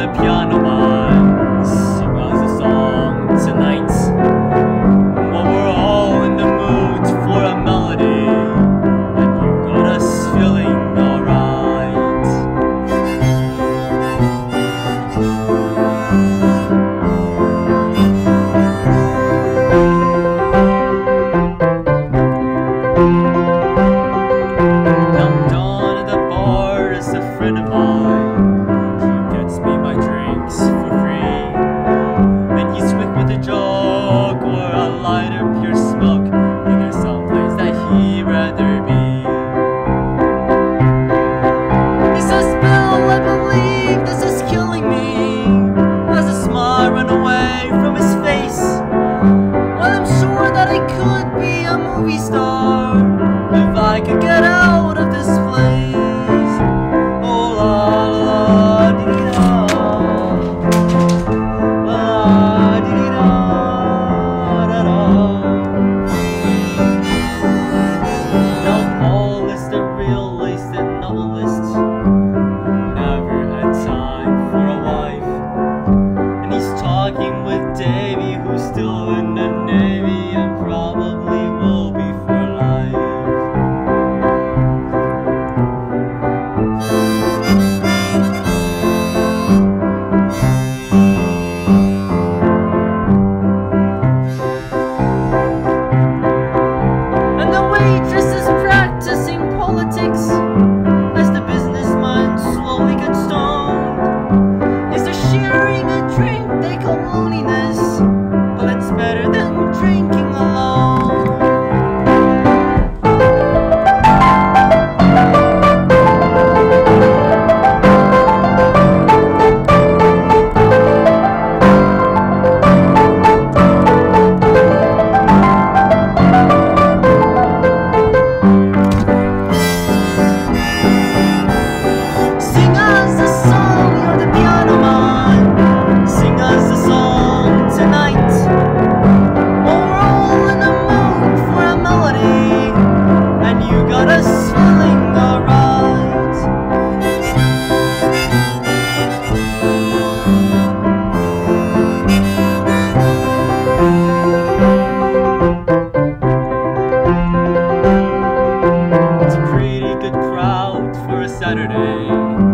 the piano for a Saturday,